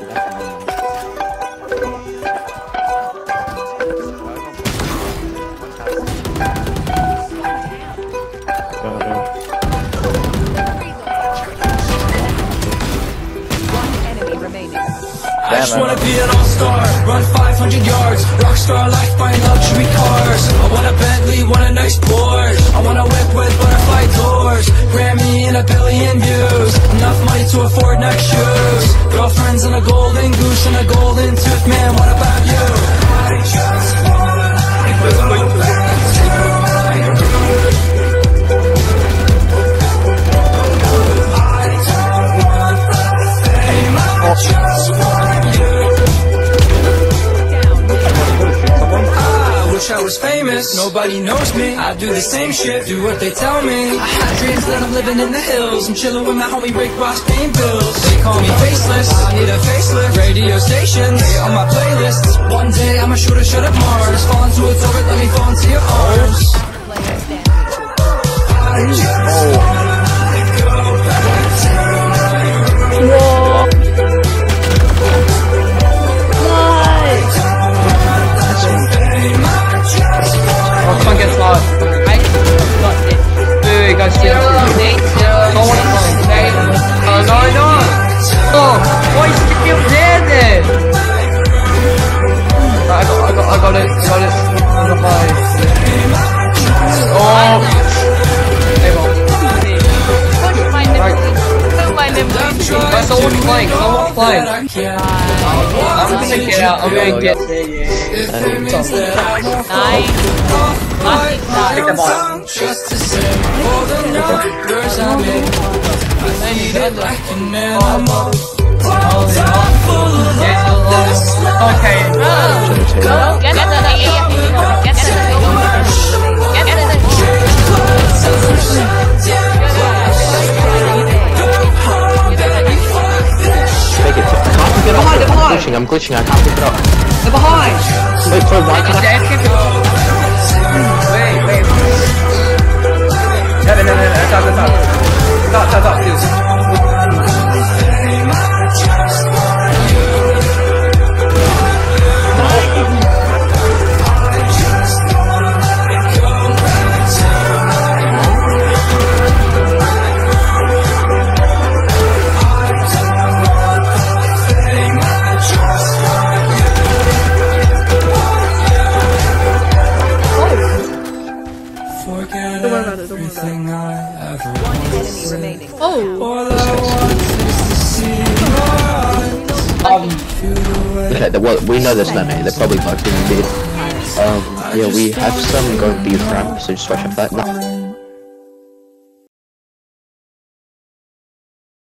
I just wanna be an all-star, run 500 yards Rockstar life, buying luxury cars. I want a Bentley, want a nice Porsche. I want a whip And a golden goose and a golden tooth Man, what about was famous, nobody knows me. I do the same shit, do what they tell me. I had dreams that I'm living in the hills I'm chilling with my homie Rick Ross paying bills. They call me faceless, I need a facelift. Radio stations, on my playlists One day I'ma shoot a shot at Mars. Fall into its orbit, let me fall into Guys, someone's playing, someone's playing. I'm gonna get out, I'm gonna get... Nine. Nothing Take the done. ball. Just to say for the numbers I made I need it like an animal Top full glitching, I'm glitching, I can't pick it up. They're behind. Wait, sorry, why can't I? Dead, keep it. Wait, wait. No, no, no, no. Everything I ever remaining. Oh. All I to see your eyes Um, Okay, the, well, we know this limit. They're probably in mid. Um, yeah, we have some going B ramp, so just watch out for that.